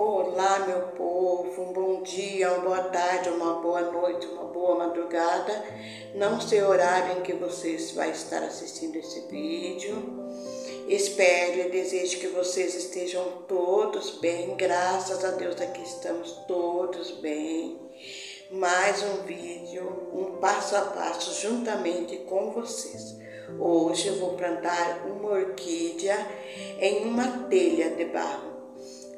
Olá, meu povo, um bom dia, uma boa tarde, uma boa noite, uma boa madrugada. Não sei o horário em que vocês vão estar assistindo esse vídeo. Espero e desejo que vocês estejam todos bem. Graças a Deus aqui estamos todos bem. Mais um vídeo, um passo a passo juntamente com vocês. Hoje eu vou plantar uma orquídea em uma telha de barro.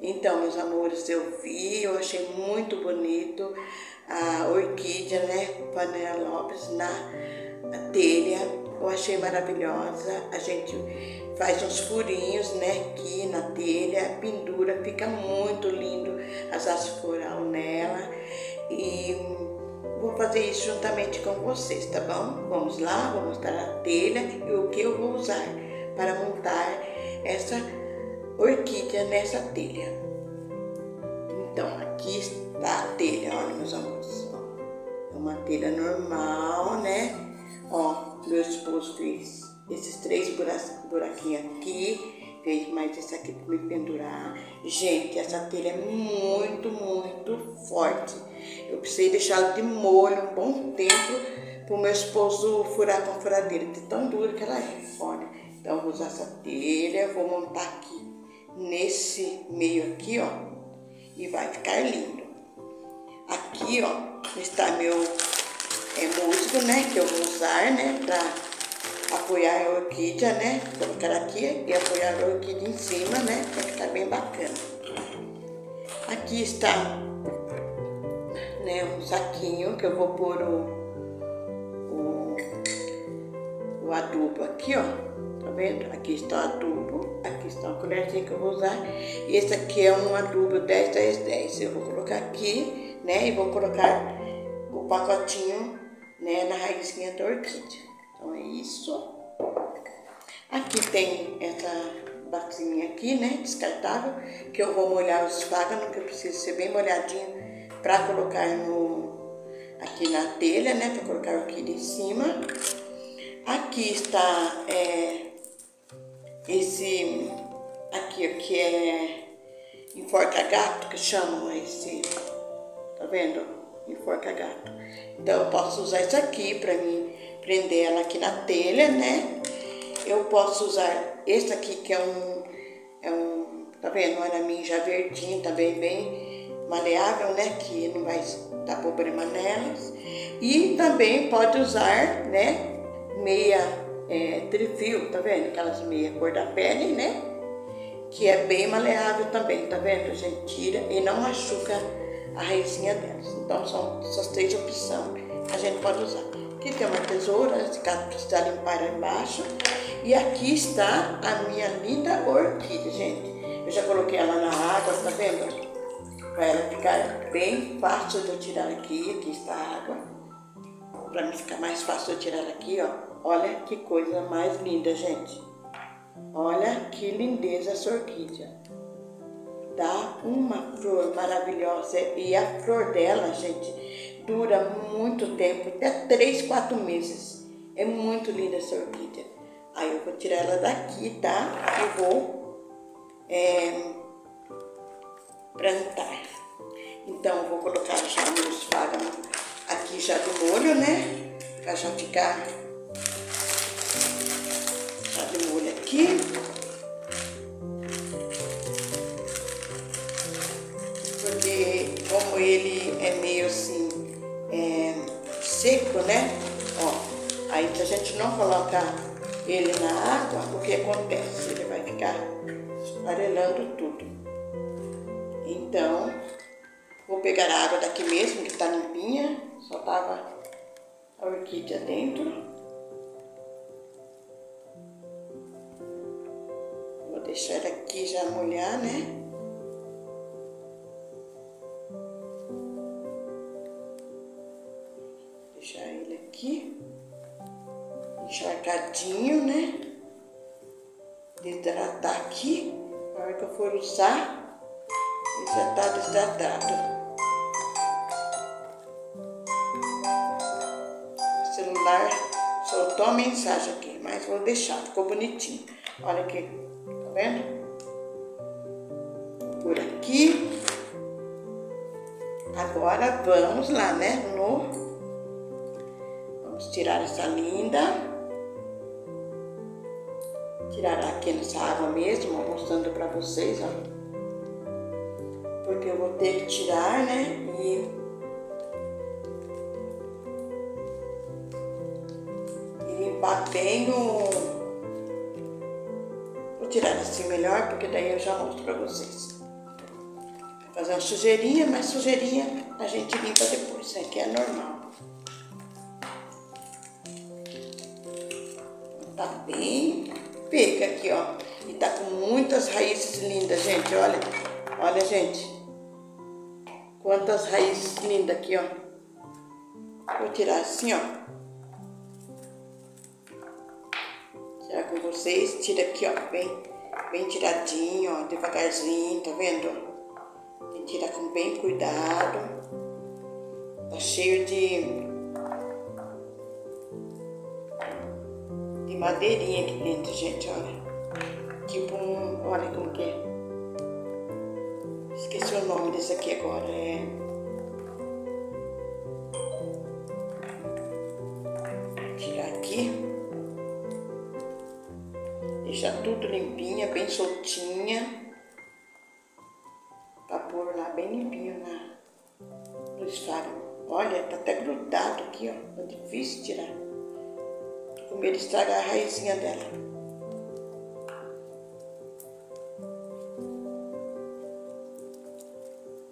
Então, meus amores, eu vi, eu achei muito bonito a orquídea, né, Panela Lopes na telha. Eu achei maravilhosa. A gente faz uns furinhos, né, aqui na telha, pendura, fica muito lindo as hastes floral nela. E vou fazer isso juntamente com vocês, tá bom? Vamos lá, vou mostrar a telha e o que eu vou usar para montar essa orquídea nessa telha. Então, aqui está a telha, olha meus amores. É uma telha normal, né? Ó, meu esposo fez esses três buraquinhos aqui, fez mais esse aqui para me pendurar. Gente, essa telha é muito, muito forte. Eu precisei deixá-la de molho um bom tempo para o meu esposo furar com a furadeira, de tão dura que ela é. Olha, então vou usar essa telha, vou montar aqui nesse meio aqui, ó, e vai ficar lindo. Aqui, ó, está meu é, musgo, né, que eu vou usar, né, para apoiar a orquídea, né, colocar aqui e apoiar a orquídea em cima, né, para ficar bem bacana. Aqui está, né, um saquinho que eu vou pôr o, o, o adubo aqui, ó, Tá vendo? Aqui está o adubo, aqui está uma colherzinha que eu vou usar. E esse aqui é um adubo 10, 10, 10. Eu vou colocar aqui, né? E vou colocar o pacotinho, né? Na raizinha da orquídea. Então é isso. Aqui tem essa bacinha aqui, né? Descartável, que eu vou molhar os espáganos, que eu preciso ser bem molhadinho para colocar no aqui na telha, né? Para colocar o orquídea em cima. Aqui está é, esse aqui, que é enforca gato, que chamam esse, tá vendo? Enforca gato. Então eu posso usar isso aqui para mim prender ela aqui na telha, né? Eu posso usar esse aqui que é um, é um, tá vendo? Um araminho já verdinho, tá bem maleável, né? Que não vai dar problema nelas. E também pode usar, né? Meia é, trifio, tá vendo? Aquelas meias cor da pele, né? Que é bem maleável também, tá vendo? A gente tira e não machuca a raizinha delas. Então são essas três opções que a gente pode usar. Aqui tem uma tesoura, se caso precisar limpar embaixo. E aqui está a minha linda orquídea, gente. Eu já coloquei ela na água, tá vendo? Para ela ficar bem fácil de eu tirar aqui. Aqui está a água. Para mim ficar mais fácil de eu tirar aqui, ó. Olha que coisa mais linda, gente. Olha que lindeza essa orquídea. Dá uma flor maravilhosa e a flor dela, gente, dura muito tempo, até 3, 4 meses. É muito linda essa orquídea. Aí eu vou tirar ela daqui, tá? E vou é, plantar. Então, eu vou colocar já meus fáramos aqui já de molho, né? Pra já ficar aqui. Porque como ele é meio assim é, seco, né? Ó, aí a gente não colocar ele na água, o que acontece? Ele vai ficar esfarelando tudo. Então, vou pegar a água daqui mesmo, que tá limpinha, só tava a orquídea dentro. Deixar aqui já molhar, né? Deixar ele aqui, encharcadinho, né? Desidratar aqui, na hora que eu for usar, ele já tá desidratado. Celular soltou a mensagem aqui, mas vou deixar, ficou bonitinho. Olha aqui, vendo? Por aqui. agora vamos lá, né? No... Vamos tirar essa linda. Tirar aqui nessa água mesmo, mostrando pra vocês, ó. Porque eu vou ter que tirar, né? E limpar bem o... Vou tirar assim melhor, porque daí eu já mostro pra vocês. Fazer uma sujeirinha, mas sujeirinha a gente limpa depois, né? Que é normal. Tá bem pega aqui, ó. E tá com muitas raízes lindas, gente, olha. Olha, gente. Quantas raízes lindas aqui, ó. Vou tirar assim, ó. Com vocês. Tira aqui, ó. Bem, bem tiradinho, ó. Devagarzinho, tá vendo? Tem que tirar com bem cuidado. Tá cheio de, de madeirinha aqui dentro, gente, olha. Tipo um, olha como que é. Esqueci o nome desse aqui agora, é... soltinha pôr lá bem limpinho na, no esfaro. Olha, tá até grudado aqui, ó. É difícil tirar. Tô com medo de estragar a raizinha dela.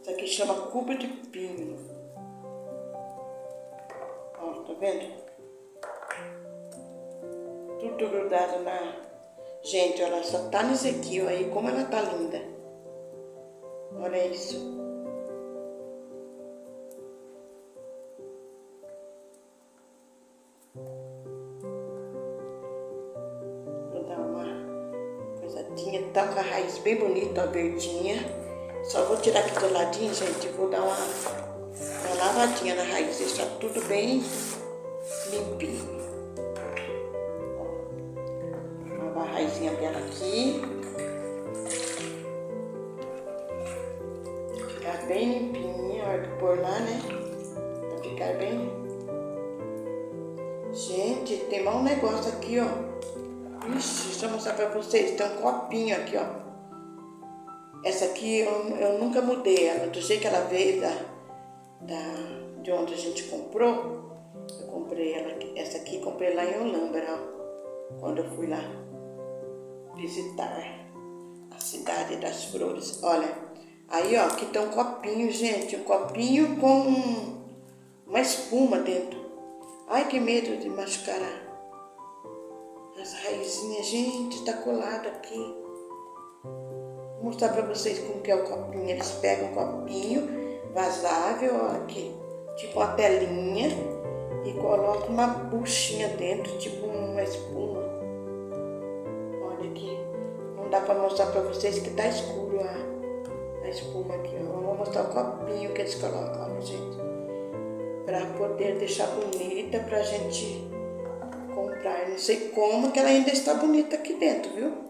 Isso aqui chama cuba de pinho. Ó, tá vendo? Tudo grudado na... Gente, ela só tá aqui, ó, aí como ela tá linda. Olha isso. Vou dar uma coisadinha, tá com a raiz bem bonita, ó, verdinha. Só vou tirar aqui do ladinho, gente, vou dar uma, uma lavadinha na raiz, deixar tudo bem limpinho. A raizinha dela aqui. bem limpinha, a hora que pôr lá, né? Pra ficar bem. Gente, tem mais um negócio aqui, ó. Ixi, deixa eu mostrar pra vocês. Tem um copinho aqui, ó. Essa aqui eu, eu nunca mudei ela. Do jeito que ela veio da, da, de onde a gente comprou, eu comprei ela. Essa aqui comprei lá em Olambra, ó. Quando eu fui lá visitar a cidade das flores. Olha, Aí, ó, aqui tem um copinho, gente, um copinho com uma espuma dentro. Ai, que medo de machucar as raizinhas, gente, tá colado aqui. Vou mostrar pra vocês como que é o copinho. Eles pegam um copinho vazável, ó, aqui, tipo uma telinha, e colocam uma buchinha dentro, tipo uma espuma. Dá pra mostrar pra vocês que tá escuro, ó a espuma aqui, ó. Vou mostrar o copinho que eles colocam, gente. Pra poder deixar bonita pra gente comprar. Eu não sei como que ela ainda está bonita aqui dentro, viu?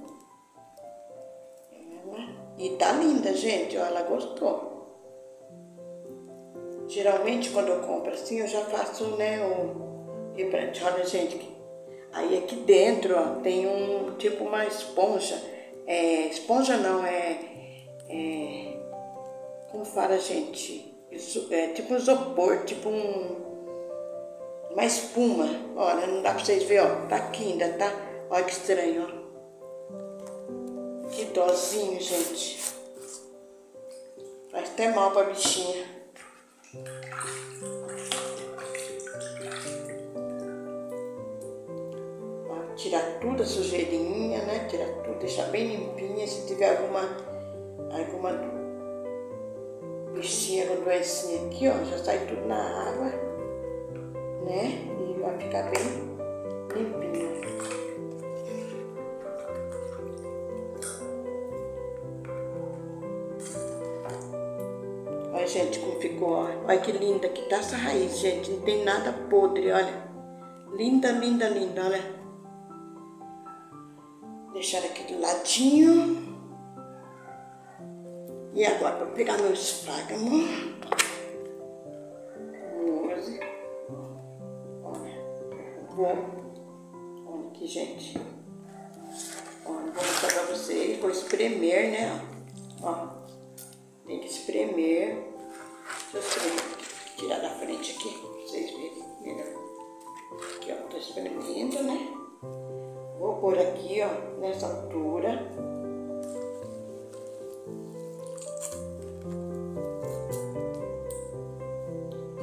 E tá linda, gente, ó, ela gostou. Geralmente quando eu compro assim, eu já faço, né, o rebrante. Olha, gente, aí aqui dentro, ó, tem um, tipo uma esponja. É, esponja não, é, é como fala, gente? Isso é tipo um isopor, tipo um, uma espuma. Olha, não dá pra vocês verem, ó. Tá aqui ainda, tá? Olha que estranho, ó. Que dozinho, gente. Faz até mal pra bichinha. Tudo a sujeirinha, né? Tirar tudo, deixar bem limpinha. Se tiver alguma, alguma bichinha com doencinha aqui, ó, já sai tudo na água, né? E vai ficar bem limpinho. Olha, gente, como ficou, ó. Olha que linda que tá essa raiz, gente. Não tem nada podre, olha. Linda, linda, linda, olha. Deixar aqui do ladinho. E agora vou pegar meu esfragmo. Doze. Olha, vou. Olha aqui, gente. Olha, vou mostrar pra vocês. Vou espremer, né? Ó, tem que espremer. Deixa eu espremer tirar da frente aqui, pra vocês verem melhor. Aqui, ó, tô espremendo, né? Vou pôr aqui, ó nessa altura.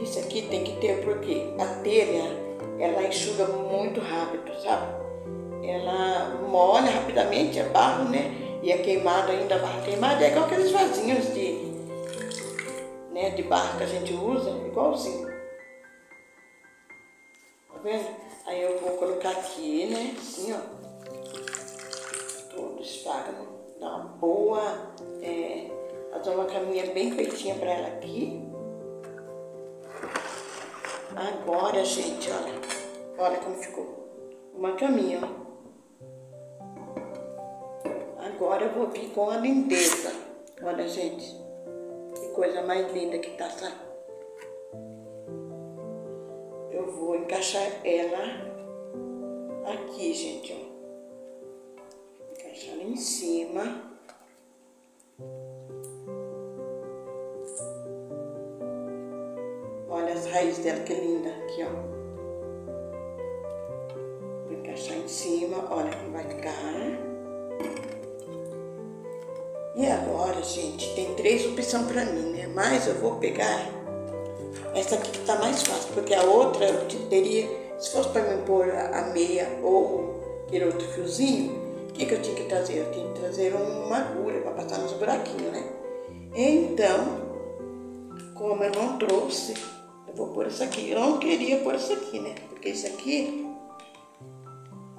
Isso aqui tem que ter porque a telha, ela enxuga muito rápido, sabe? Ela molha rapidamente, é barro, né? E a queimada ainda, barro queimado, é igual aqueles vasinhos de, né, de barro que a gente usa, igualzinho. Caminha bem feitinha pra ela aqui. Agora, gente, olha. Olha como ficou. Uma caminha, ó. Agora eu vou vir com a lindeza. Olha, gente. Que coisa mais linda que tá, sabe? Eu vou encaixar ela aqui, gente, ó. Encaixar ela em cima. Dela, que linda. Aqui, ó. Vou encaixar em cima. Olha como vai ficar. E agora, gente, tem três opções pra mim, né? Mas eu vou pegar essa aqui que tá mais fácil, porque a outra eu teria, se fosse pra mim pôr a meia ou aquele outro fiozinho, o que, que eu tinha que trazer? Eu tinha que trazer uma agulha pra passar nos buraquinhos, né? Então, como eu não trouxe, vou pôr essa aqui. Eu não queria pôr essa aqui, né? Porque esse aqui,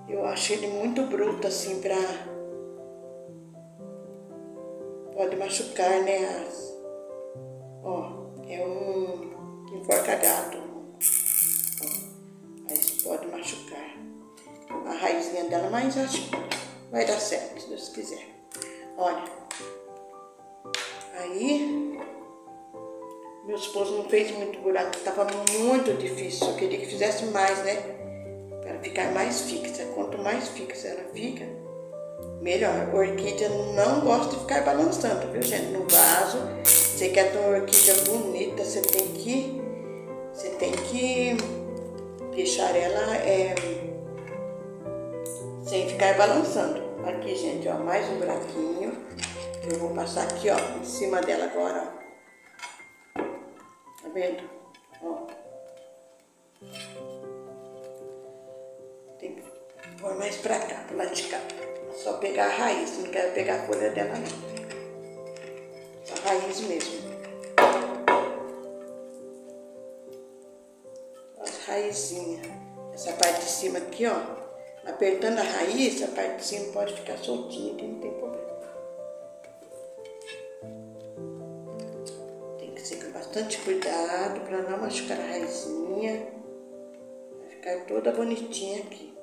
eu acho ele muito bruto, assim, pra... Pode machucar, né? As... Ó, é um enforca gato. Mas pode machucar. A raizinha dela, mas acho que vai dar certo, se Deus quiser. Olha. Aí, meu esposo não fez muito buraco, estava muito difícil. Eu queria que fizesse mais, né? Para ficar mais fixa. Quanto mais fixa ela fica, melhor. Orquídea não gosta de ficar balançando, viu, gente? No vaso, você quer ter uma orquídea bonita, você tem que, você tem que deixar ela é, sem ficar balançando. Aqui, gente, ó, mais um buraquinho. Eu vou passar aqui, ó, em cima dela agora, ó vendo? Ó. Tem que pôr mais pra cá, pro lado de cá. Só pegar a raiz, não quero pegar a folha dela não. Só a raiz mesmo. As raizinhas. Essa parte de cima aqui, ó. Apertando a raiz, a parte de cima pode ficar soltinha, que não tem problema. Bastante cuidado para não machucar a raizinha. Vai ficar toda bonitinha aqui.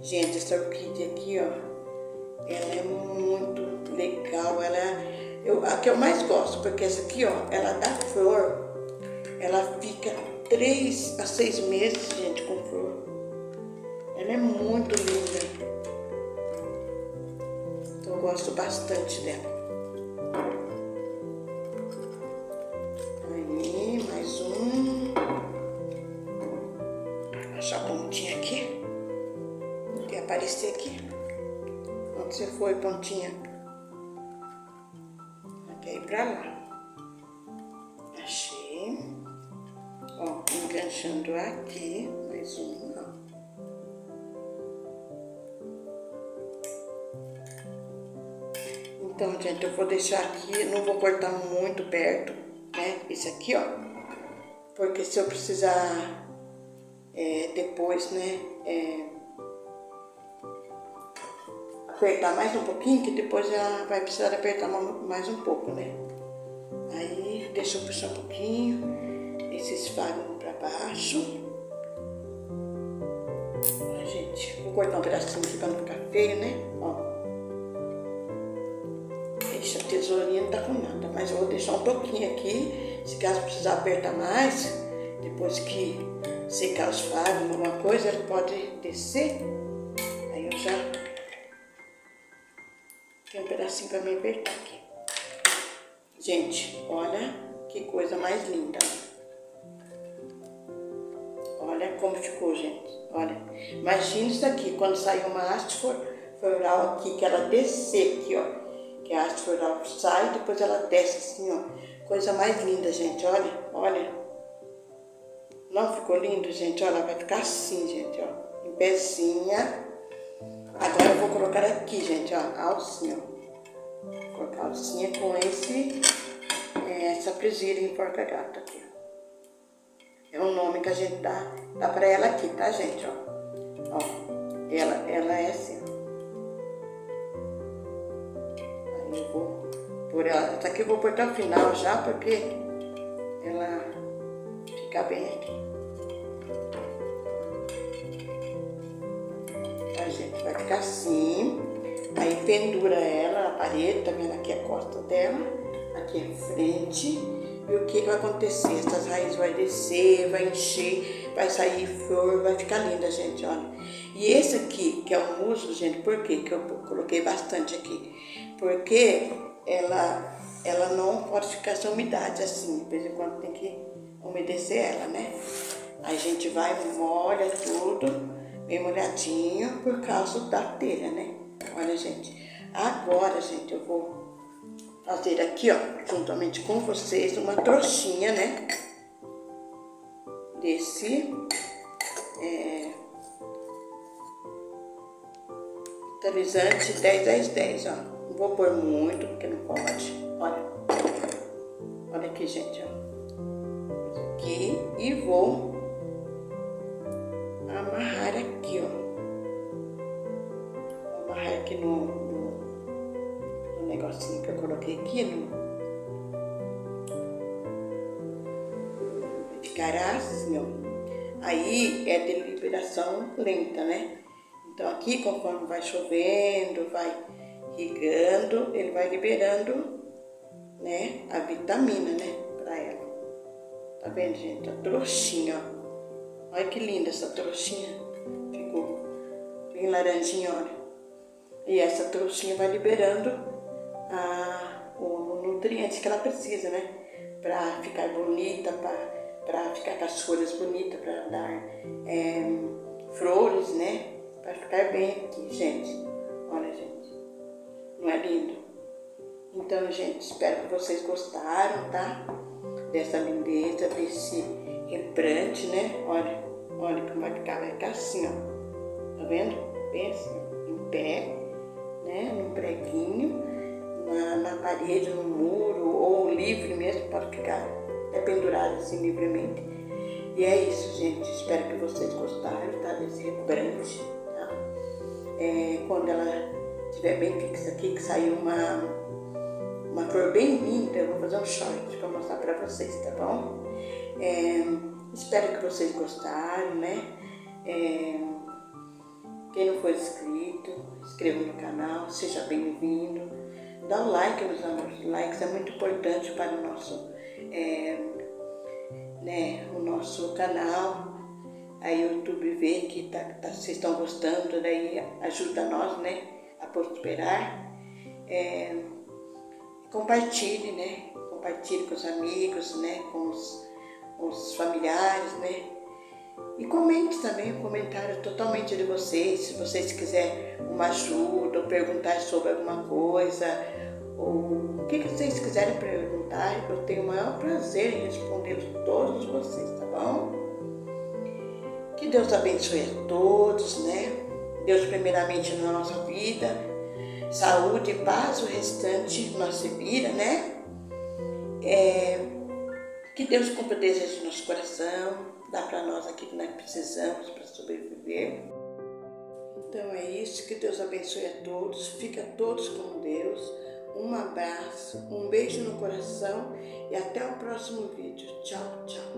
Gente, essa orquídea aqui, ó, ela é muito legal. Ela é, eu, a que eu mais gosto, porque essa aqui, ó, ela dá flor. Ela fica três a seis meses, gente, com flor. Ela é muito linda. Então eu gosto bastante dela. Você foi, pontinha? Até ir pra lá. Achei. Ó, enganchando aqui. Mais um, ó. Então, gente, eu vou deixar aqui, não vou cortar muito perto, né? Esse aqui, ó. Porque se eu precisar é, depois, né? É, apertar mais um pouquinho, que depois ela vai precisar apertar mais um pouco, né? Aí, deixa eu puxar um pouquinho, esse esfagno pra baixo. Ó, gente, vou cortar um pedacinho aqui pra não ficar feio, né? Ó. Essa tesourinha não tá com nada, mas eu vou deixar um pouquinho aqui, se caso precisar apertar mais, depois que secar os fardos, alguma coisa, ele pode descer. Pedacinho para me apertar aqui. Gente, olha que coisa mais linda. Olha como ficou, gente. Olha, imagina isso aqui, quando sair uma haste floral aqui, que ela descer aqui, ó. Que a haste floral sai, depois ela desce assim, ó. Coisa mais linda, gente, olha, olha. Não ficou lindo, gente? Olha, vai ficar assim, gente, ó. Em pezinha. Agora eu vou colocar aqui, gente, ó, a alcinha, ó. Colocar a alcinha com esse, é, essa presilha em porca gata aqui. É o nome que a gente dá, dá pra ela aqui, tá, gente? Ó, ó ela, ela é assim. Aí eu vou por ela. Essa aqui eu vou pôr até o final já, porque ela fica bem aqui. Tá, gente? Vai ficar assim. Aí pendura ela na parede, tá vendo aqui a costa dela, aqui a frente. E o que vai acontecer? Essas raízes vai descer, vai encher, vai sair flor, vai ficar linda, gente, olha. E esse aqui, que é o musgo, gente, por quê? que eu coloquei bastante aqui? Porque ela, ela não pode ficar sem umidade assim, de vez em quando tem que umedecer ela, né? Aí a gente vai, molha tudo, bem molhadinho, por causa da telha, né? Olha, gente. Agora, gente, eu vou fazer aqui, ó, juntamente com vocês, uma trouxinha, né? Desse é, vitalizante 10, 10, 10, ó. Não vou pôr muito, porque não pode. Olha. Olha aqui, gente, ó. Aqui. E vou amarrar aqui, ó. Amarrar aqui no, negocinho que eu coloquei aqui no. Ficará assim, ó. Aí é de liberação lenta, né? Então aqui, conforme vai chovendo, vai irrigando, ele vai liberando, né, a vitamina, né, pra ela. Tá vendo, gente? A trouxinha, ó. Olha que linda essa trouxinha. Ficou bem laranjinha, olha. E essa trouxinha vai liberando a, o nutriente que ela precisa, né? Para ficar bonita, para ficar com as folhas bonitas, para dar é, flores, né? Para ficar bem aqui, gente. Olha, gente. Não é lindo? Então, gente, espero que vocês gostaram, tá? Dessa lindeza, desse reprante, né? Olha, olha como vai ficar, vai ficar assim, ó. Tá vendo? Bem assim, em pé, né? Num preguinho na, na parede, no muro, ou livre mesmo, para ficar é pendurado assim livremente. E é isso, gente. Espero que vocês gostaram tá, desse rebrande. Tá? É, quando ela estiver bem fixa aqui, que saiu uma, uma flor bem linda, eu vou fazer um short para mostrar para vocês, tá bom? É, espero que vocês gostaram, né? É, quem não for inscrito, inscreva no canal, seja bem-vindo. Dá um like, meus amores. Likes é muito importante para o nosso, é, né, o nosso canal. Aí o YouTube vê que tá, tá, vocês estão gostando, daí ajuda nós, né, a prosperar. É, compartilhe, né? Compartilhe com os amigos, né? Com os, os familiares, né? E comente também o um comentário totalmente de vocês, se vocês quiserem uma ajuda ou perguntar sobre alguma coisa, ou o que, vocês quiserem perguntar, eu tenho o maior prazer em responder todos vocês, tá bom? Que Deus abençoe a todos, né? Deus primeiramente na nossa vida, saúde e paz, o restante nós se vira, né? É, que Deus cumpra o desejo do nosso coração, dá para nós aquilo que nós precisamos para sobreviver. Então é isso, que Deus abençoe a todos, fica todos com Deus. Um abraço, um beijo no coração e até o próximo vídeo. Tchau, tchau.